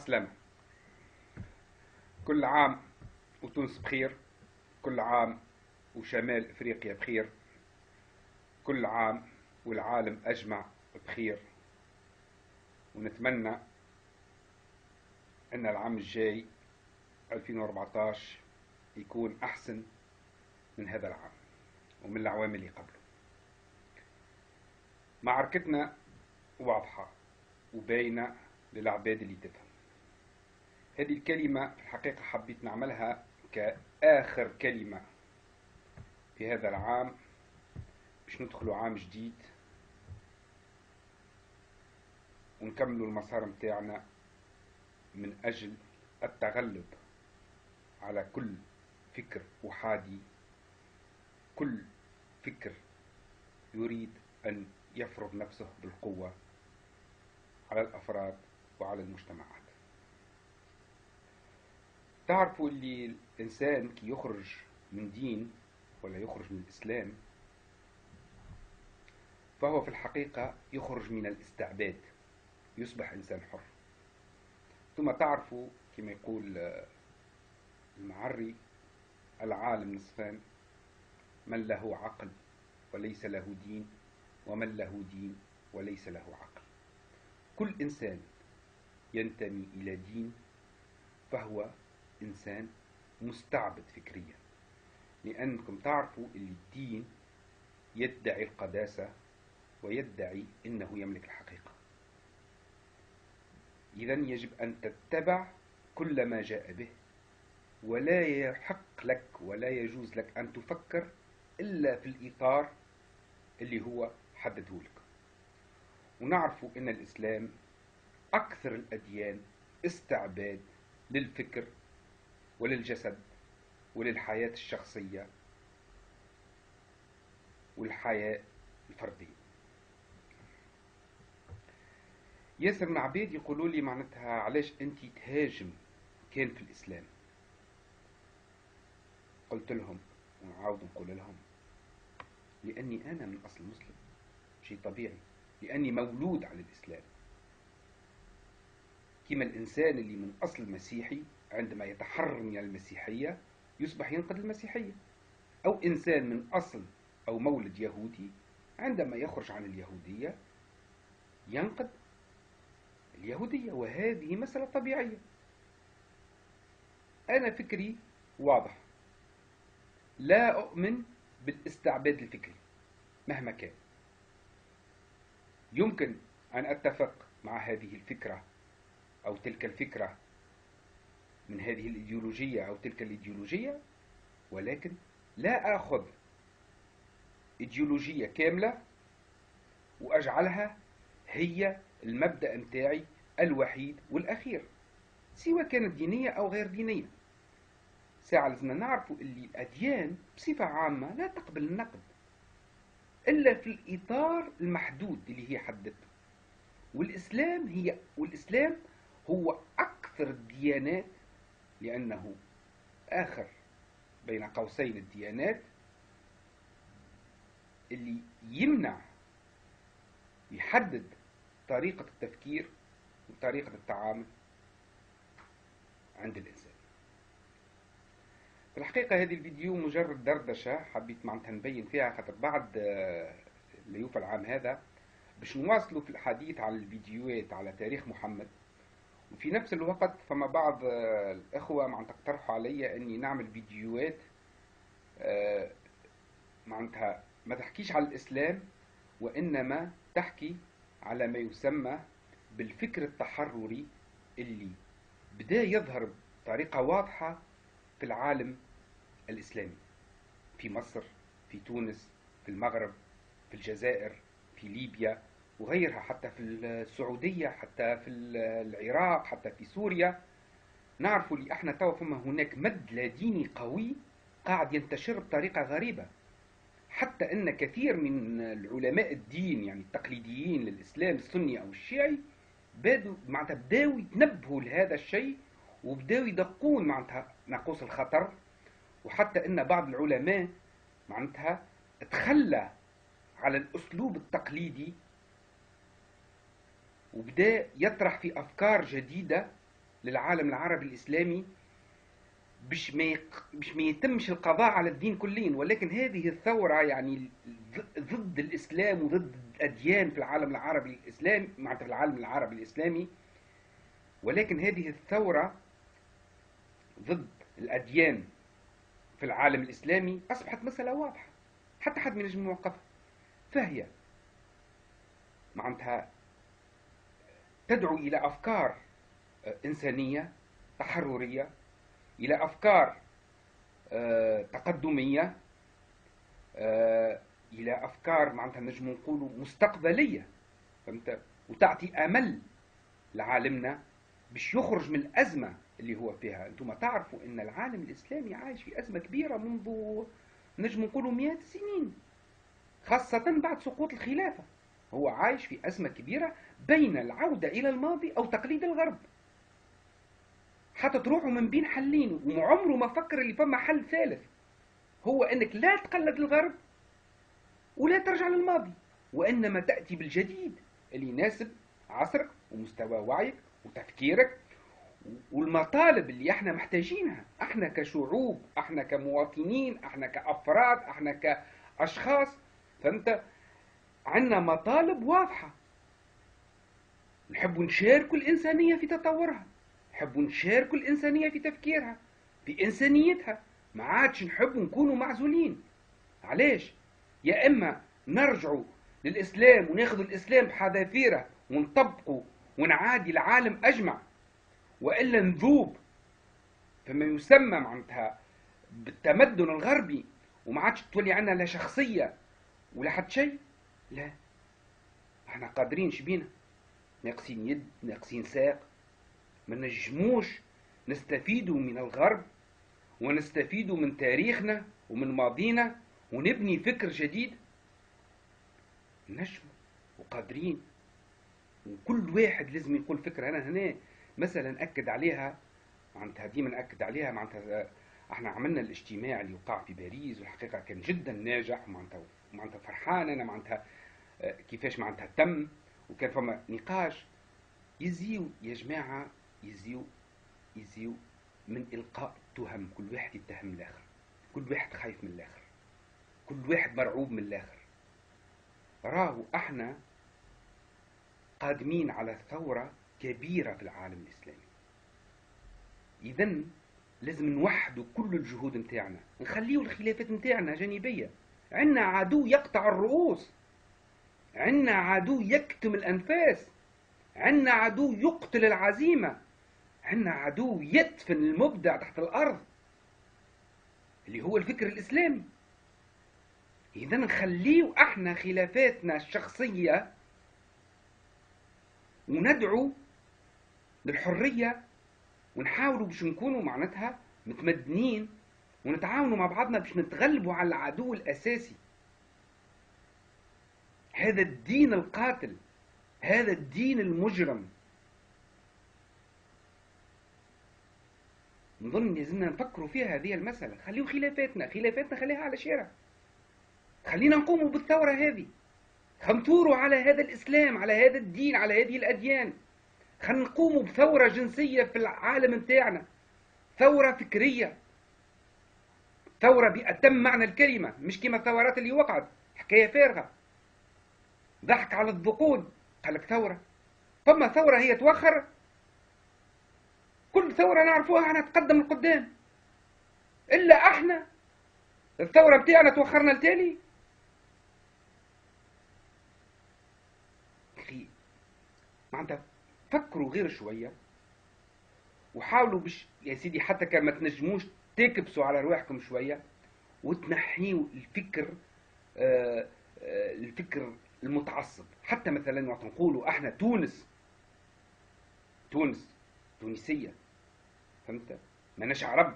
عسلامة كل عام وتونس بخير كل عام وشمال إفريقيا بخير كل عام والعالم أجمع بخير. ونتمنى إن العام الجاي 2014 يكون أحسن من هذا العام ومن الأعوام اللي قبله. معركتنا واضحة وباينة للعباد اللي تفهم هذه الكلمة في الحقيقة حبيت نعملها كآخر كلمة في هذا العام باش ندخلوا عام جديد ونكملوا المسار متاعنا من أجل التغلب على كل فكر أحادي كل فكر يريد أن يفرض نفسه بالقوة على الأفراد وعلى المجتمعات. تعرفوا اللي الإنسان كي يخرج من دين ولا يخرج من الإسلام فهو في الحقيقة يخرج من الاستعباد يصبح إنسان حر. ثم تعرفوا كما يقول المعري العالم نصفان من له عقل وليس له دين ومن له دين وليس له عقل. كل إنسان ينتمي إلى دين فهو إنسان مستعبد فكريا. لأنكم تعرفوا أن الدين يدعي القداسة ويدعي أنه يملك الحقيقة. إذا يجب أن تتبع كل ما جاء به ولا يحق لك ولا يجوز لك أن تفكر إلا في الإطار اللي هو حدده لك. ونعرف أن الإسلام أكثر الأديان استعباد للفكر وللجسد وللحياة الشخصية والحياة الفردية. ياسر من عبيد يقولوا لي معناتها علاش أنت تهاجم كان في الإسلام؟ قلت لهم ونعاود نقول لهم لأني أنا من أصل مسلم شيء طبيعي لأني مولود على الإسلام. كما الإنسان اللي من أصل مسيحي عندما يتحرر من المسيحية يصبح ينقد المسيحية. أو إنسان من أصل أو مولد يهودي عندما يخرج عن اليهودية ينقد اليهودية وهذه مسألة طبيعية. أنا فكري واضح. لا أؤمن بالاستعباد الفكري مهما كان. يمكن أن أتفق مع هذه الفكرة أو تلك الفكرة من هذه الإيديولوجية أو تلك الإيديولوجية ولكن لا أخذ إيديولوجية كاملة وأجعلها هي المبدأ متاعي الوحيد والأخير سواء كانت دينية أو غير دينية. ساعة لازمنا نعرفوا اللي الأديان بصفة عامة لا تقبل النقد إلا في الإطار المحدود اللي هي حددته والإسلام هي والإسلام هو أكثر الديانات لأنه آخر بين قوسين الديانات اللي يمنع يحدد طريقة التفكير وطريقة التعامل عند الإنسان. في الحقيقة هذه الفيديو مجرد دردشة حبيت معناتها نبين فيها خاطر بعد آه، ليوفى العام هذا باش نواصلوا في الحديث على الفيديوهات على تاريخ محمد. وفي نفس الوقت فما بعض آه، الإخوة معناتها اقترحوا علي أني نعمل فيديوهات آه، معناتها ما تحكيش على الإسلام وإنما تحكي على ما يسمى بالفكر التحرري اللي بدأ يظهر بطريقة واضحة في العالم الإسلامي. في مصر في تونس في المغرب في الجزائر في ليبيا. وغيرها حتى في السعودية حتى في العراق حتى في سوريا. نعرف اللي إحنا توا فما هناك مد لا ديني قوي قاعد ينتشر بطريقة غريبة. حتى إن كثير من العلماء الدين يعني التقليديين للإسلام السني أو الشيعي بدوا معناتها بداوا يتنبهوا لهذا الشيء وبداوا يدقون معناتها ناقوس الخطر. وحتى إن بعض العلماء معناتها تخلى على الأسلوب التقليدي وبدأ يطرح في أفكار جديدة للعالم العربي الإسلامي باش ما. باش ما يتمش القضاء على الدين كليا ولكن هذه الثورة يعني ضد الإسلام وضد الأديان في العالم العربي الإسلامي معناتها في العالم العربي الإسلامي ولكن هذه الثورة ضد الأديان في العالم الإسلامي أصبحت مسألة واضحة حتى حد ما ينجم يوقفها فهي معناتها تدعو إلى أفكار إنسانية تحررية إلى أفكار آه، تقدمية آه، إلى أفكار معناتها نجم نقولوا مستقبلية فهمت؟ وتعطي أمل لعالمنا باش يخرج من الأزمة اللي هو فيها. أنتم تعرفوا إن العالم الإسلامي عايش في أزمة كبيرة منذ نجم نقولوا مئات السنين خاصة بعد سقوط الخلافة. هو عايش في أزمة كبيرة بين العودة إلى الماضي أو تقليد الغرب. حتى تروحوا من بين حلين وعمره ما فكر اللي فما حل ثالث. هو إنك لا تقلد الغرب ولا ترجع للماضي وإنما تأتي بالجديد اللي يناسب عصرك ومستوى وعيك وتفكيرك والمطالب اللي إحنا محتاجينها. إحنا كشعوب إحنا كمواطنين إحنا كأفراد إحنا كأشخاص. فانت عندنا مطالب واضحة. نحب نشارك الانسانيه في تطورها. نحب نشارك الإنسانية في تفكيرها في إنسانيتها ما عادش نحب نكونوا معزولين. علاش؟ يا إما نرجعوا للإسلام وناخذ الإسلام بحذافيره ونطبقه ونعادي العالم أجمع. وإلا نذوب فيما يسمى معناتها بالتمدن الغربي. وما عادش تولي عندنا لا شخصية ولا حد شيء. لا. إحنا قادرين شبينا. ناقصين يد ناقصين ساق. ما نجموش نستفيدوا من الغرب ونستفيدوا من تاريخنا ومن ماضينا ونبني فكر جديد. نجم وقادرين. وكل واحد لازم يقول فكرة. أنا هنا مثلا أكد عليها معناتها ديما نأكد عليها معناتها إحنا عملنا الاجتماع اللي وقع في باريس والحقيقة كان جدا ناجح معناتها معناتها فرحان أنا معناتها كيفاش معناتها تم وكان فما نقاش يزيو يا جماعة يزيو يزيو من إلقاء التهم. كل واحد يتهم الآخر. كل واحد خايف من الآخر. كل واحد مرعوب من الآخر. راهو أحنا قادمين على ثورة كبيرة في العالم الإسلامي. إذا لازم نوحدوا كل الجهود نتاعنا. نخليوا الخلافات نتاعنا جانبية. عندنا عدو يقطع الرؤوس. عندنا عدو يكتم الأنفاس عندنا عدو يقتل العزيمة عندنا عدو يدفن المبدع تحت الأرض اللي هو الفكر الإسلامي. إذا نخليه إحنا خلافاتنا الشخصية وندعو للحرية ونحاولوا باش نكونوا معناتها متمدنين ونتعاونوا مع بعضنا باش نتغلبوا على العدو الأساسي. هذا الدين القاتل هذا الدين المجرم. نظن لازمنا نفكروا فيها هذه المسألة. خليوا خلافاتنا خلافاتنا خليها على شارع. خلينا نقوموا بالثورة هذه. خنثوروا على هذا الإسلام على هذا الدين على هذه الأديان. خلينا نقوموا بثورة جنسية في العالم نتاعنا. ثورة فكرية. ثورة بأتم معنى الكلمة مش كما الثورات اللي وقعت حكاية فارغة. ضحك على الذقون قال لك ثورة. فما ثورة هي توخر. كل ثورة نعرفوها إحنا نتقدم لقدام إلا إحنا. الثورة بتاعنا توخرنا لتالي معناتها فكروا غير شوية. وحاولوا بش يا سيدي حتى كان ما تنجموش تكبسوا على رواحكم شوية. وتنحيوا الفكر آه آه الفكر المتعصب. حتى مثلا وقت نقولوا إحنا تونس تونس تونسية. فهمت؟ ماناش عرب.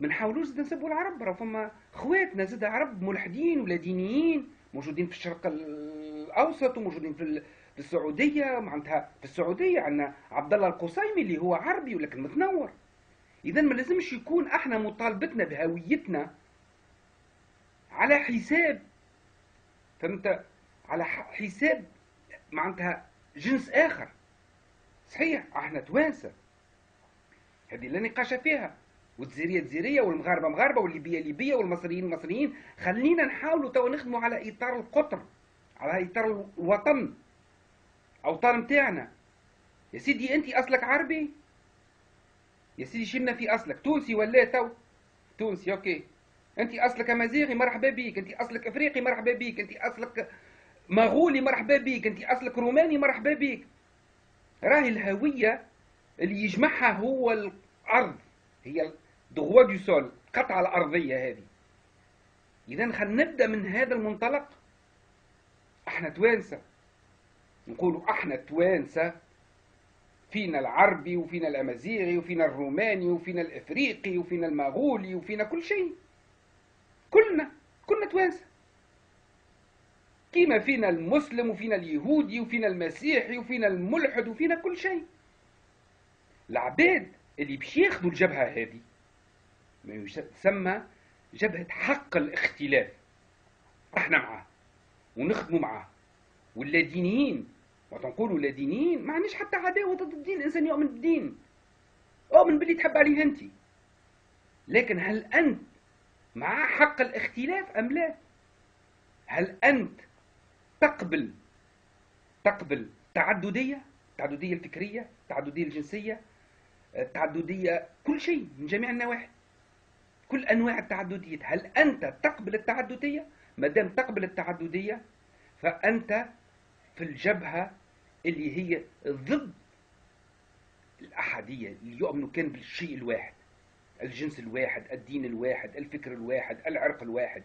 ما نحاولوش زاد نسبوا العرب راه فما خواتنا زاد عرب ملحدين ولا دينيين موجودين في الشرق الأوسط وموجودين في في السعودية. معناتها في السعودية عندنا عبد الله القصيمي اللي هو عربي ولكن متنور. اذا ما لازمش يكون إحنا مطالبتنا بهويتنا على حساب. فهمت؟ على حساب معناتها جنس آخر. صحيح أحنا توانسة. هذه لا نقاش فيها. والجزيريه جزيريه والمغاربة مغاربة والليبية ليبية والمصريين مصريين. خلينا نحاولوا تو نخدموا على إطار القطر على إطار الوطن. أوطان نتاعنا يا سيدي انت أصلك عربي؟ يا سيدي شمنا في أصلك. تونسي ولا تو؟ تونسي OK. انت أصلك امازيغي مرحبا بيك. انت أصلك إفريقي مرحبا بيك. انت أصلك مغولي مرحبا بيك أنت أصلك روماني مرحبا بيك راهي الهوية اللي يجمعها هو الأرض. هي دغوا دو سول القطعه الأرضية هذه. إذا خلينا نبدأ من هذا المنطلق. أحنا توانسة. نقولوا أحنا توانسة. فينا العربي وفينا الأمازيغي وفينا الروماني وفينا الإفريقي وفينا المغولي وفينا كل شيء. كلنا كلنا توانسة. كيما فينا المسلم وفينا اليهودي وفينا المسيحي وفينا الملحد وفينا كل شيء. العباد اللي باش ياخذوا الجبهة هذه ما تسمى جبهة حق الاختلاف. إحنا معاه ونخدموا معاه. واللادينيين وتنقولوا لادينيين ما عنديش حتى عداوة ضد الدين. الإنسان يؤمن بالدين. اؤمن باللي تحب عليه أنت. لكن هل أنت مع حق الاختلاف أم لا؟ هل أنت تقبل تقبل تعددية التعدديه الفكرية التعدديه الجنسية التعدديه كل شيء من جميع النواحي. كل أنواع التعددية. هل أنت تقبل التعددية؟ ما دام تقبل التعددية فأنت في الجبهة اللي هي ضد الأحادية اللي يؤمنوا كان بالشيء الواحد الجنس الواحد الدين الواحد الفكر الواحد العرق الواحد.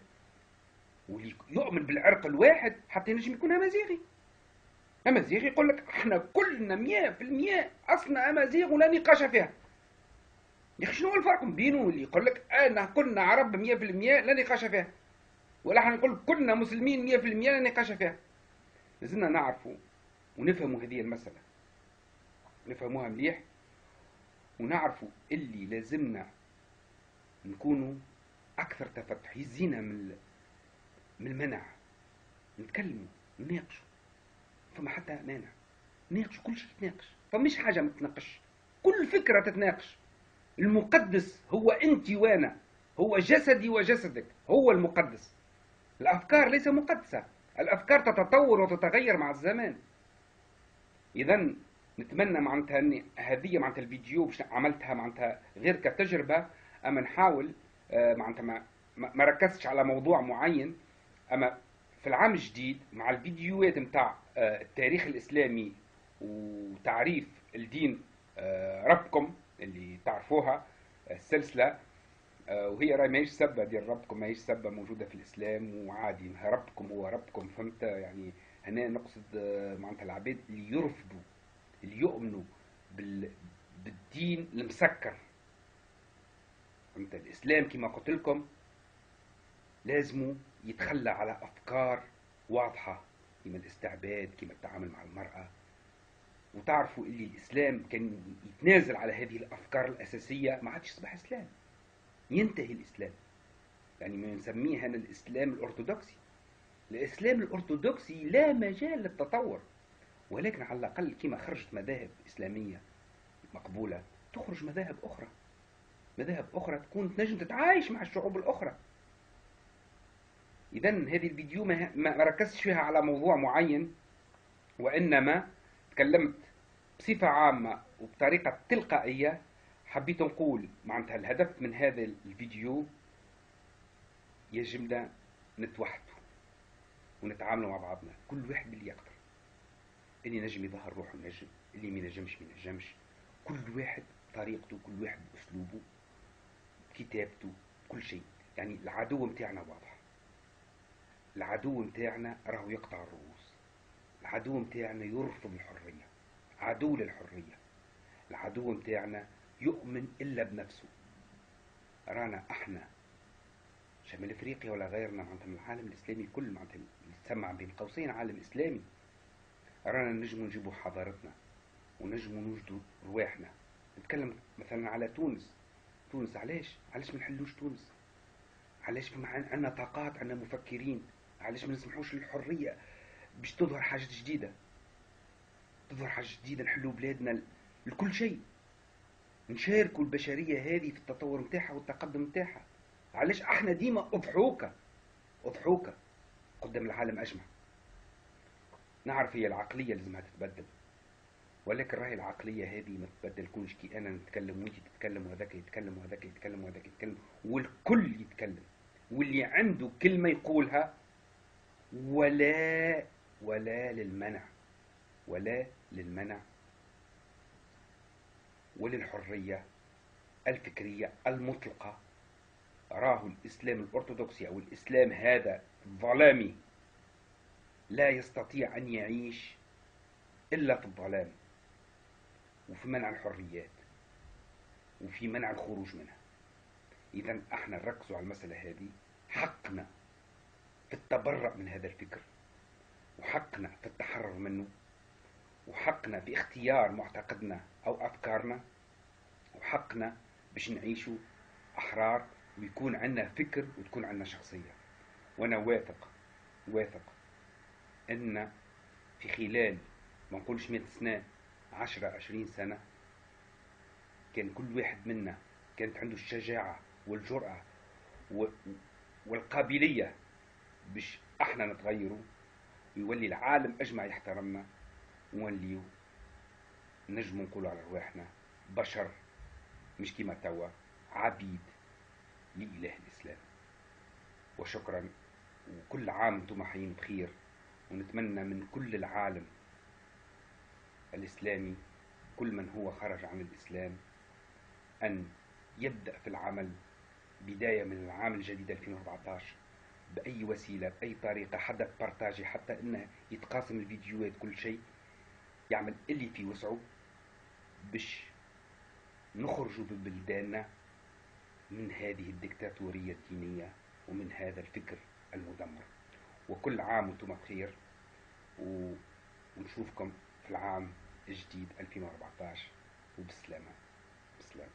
واللي يؤمن بالعرق الواحد حتى ينجم يكون أمازيغي أمازيغي يقول لك إحنا كلنا مية في المية أصلنا أمازيغ ولا نقاش فيها. يا أخي شنو الفرق بينه اللي يقول لك أنا كلنا عرب مية في المية لا نقاش فيها؟ ولا إحنا نقول كلنا مسلمين مية في المية لا نقاش فيها؟ لازمنا نعرفوا ونفهموا هذه المسألة. نفهموها مليح ونعرفوا اللي لازمنا نكونوا أكثر تفتح يزينا من من المنع. نتكلموا نناقشوا. فما حتى مانع. ناقشوا كل شيء تناقش. فمش حاجة ما تتناقش. كل فكرة تتناقش. المقدس هو أنت وأنا. هو جسدي وجسدك. هو المقدس. الأفكار ليس مقدسة. الأفكار تتطور وتتغير مع الزمان. إذا نتمنى معناتها أني هذه معناتها الفيديو باش عملتها معناتها غير كتجربة أما نحاول آه، معناتها ما ركزتش على موضوع معين. أما في العام الجديد مع الفيديوهات نتاع آه، التاريخ الإسلامي وتعريف الدين آه، ربكم اللي تعرفوها آه، وهي راي ماهيش سبة ديال ربكم ماهيش سبة موجودة في الإسلام وعادي ربكم هو ربكم فهمت؟ يعني هنا نقصد معناتها العباد اللي يرفضوا اللي يؤمنوا بال... بالدين المسكر. فهمت؟ الإسلام كما قلت لكم لازم يتخلى على أفكار واضحة كما الاستعباد كما التعامل مع المرأة. وتعرفوا اللي الإسلام كان يتنازل على هذه الأفكار الأساسية ما عادش يصبح إسلام. ينتهي الإسلام. يعني ما نسميه هنا الإسلام الأرثوذكسي. الإسلام الأرثوذكسي لا مجال للتطور. ولكن على الأقل كما خرجت مذاهب إسلامية مقبولة تخرج مذاهب أخرى. مذاهب أخرى تكون تنجم تتعايش مع الشعوب الأخرى. إذا هذه الفيديو ما ركزتش فيها على موضوع معين وإنما تكلمت بصفة عامة وبطريقة تلقائية. حبيت نقول معناتها الهدف من هذا الفيديو يجبنا نتوحدوا ونتعاملوا مع بعضنا كل واحد باللي يقدر. اللي نجم يظهر روحه نجم اللي ما ينجمش ما ينجمش. كل واحد طريقته كل واحد بأسلوبه كتابته كل شيء. يعني العدو متاعنا واضح. العدو متاعنا راهو يقطع الرؤوس. العدو متاعنا يرفض الحرية. عدو للحرية. العدو متاعنا يؤمن إلا بنفسه. رانا أحنا. شمال إفريقيا ولا غيرنا معناتها من العالم الإسلامي الكل معناتها يتسمع بين قوسين عالم إسلامي. رانا نجموا نجيبوا حضارتنا ونجموا نوجدوا رواحنا. نتكلم مثلا على تونس. تونس علاش؟ علاش ما نحلوش تونس؟ علاش عندنا طاقات عندنا مفكرين. علاش ما نسمحوش للحرية باش تظهر حاجة جديدة؟ تظهر حاجة جديدة نحلوا بلادنا لكل شيء. نشاركوا البشرية هذه في التطور متاعها والتقدم متاعها علاش إحنا ديما أضحوكة؟ أضحوكة قدام العالم أجمع. نعرف هي العقلية لازمها تتبدل. ولكن راهي العقلية هذه ما تتبدل كلش كي أنا نتكلم وأنت تتكلم وهذاك يتكلم وهذاك يتكلم وهذاك يتكلم والكل يتكلم. واللي عنده كلمة يقولها ولا ولا للمنع ولا للمنع وللحرية الفكرية المطلقة. راه الإسلام الأرثوذكسي أو الإسلام هذا الظلامي لا يستطيع أن يعيش إلا في الظلام وفي منع الحريات وفي منع الخروج منها. إذا أحنا نركزوا على المسألة هذه حقنا. في التبرع من هذا الفكر. وحقنا في التحرر منه. وحقنا في اختيار معتقدنا أو أفكارنا. وحقنا باش نعيشوا أحرار ويكون عندنا فكر وتكون عندنا شخصية. وأنا واثق واثق أن في خلال ما نقولش 100 سنة 10 20 سنة كان كل واحد منا كانت عنده الشجاعة والجرأة والقابلية باش إحنا نتغيروا ويولي العالم اجمع يحترمنا ونوليو نجم نقولوا على رواحنا بشر مش كيما توا عبيد لإله الإسلام. وشكرا وكل عام أنتم حيين بخير ونتمنى من كل العالم الإسلامي كل من هو خرج عن الإسلام أن يبدأ في العمل بداية من العام الجديد 2014 بأي وسيلة بأي طريقة حدا بارتاجي حتى إنه يتقاسم الفيديوهات كل شيء يعمل اللي في وسعه باش نخرجوا ببلداننا من هذه الدكتاتورية الدينية ومن هذا الفكر المدمر. وكل عام وأنتم بخير و... ونشوفكم في العام الجديد 2014 وبالسلامة بالسلامة